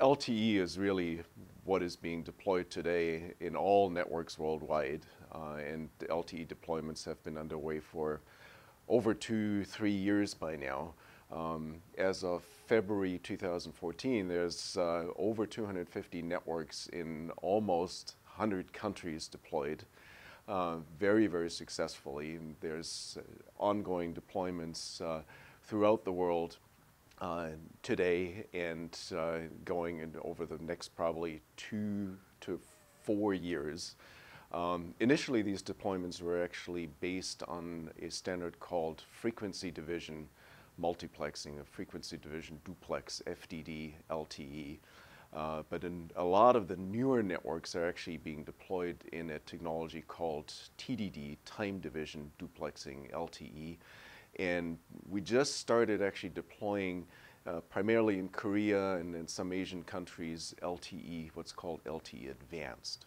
LTE is really what is being deployed today in all networks worldwide, uh, and LTE deployments have been underway for over two, three years by now. Um, as of February 2014, there's uh, over 250 networks in almost 100 countries deployed. Uh, very, very successfully. And there's ongoing deployments uh, throughout the world today and uh, going in over the next probably two to four years. Um, initially, these deployments were actually based on a standard called frequency division multiplexing, a frequency division duplex, FDD, LTE. Uh, but in a lot of the newer networks are actually being deployed in a technology called TDD, time division duplexing, LTE. And we just started actually deploying uh, primarily in Korea and in some Asian countries, LTE, what's called LTE Advanced.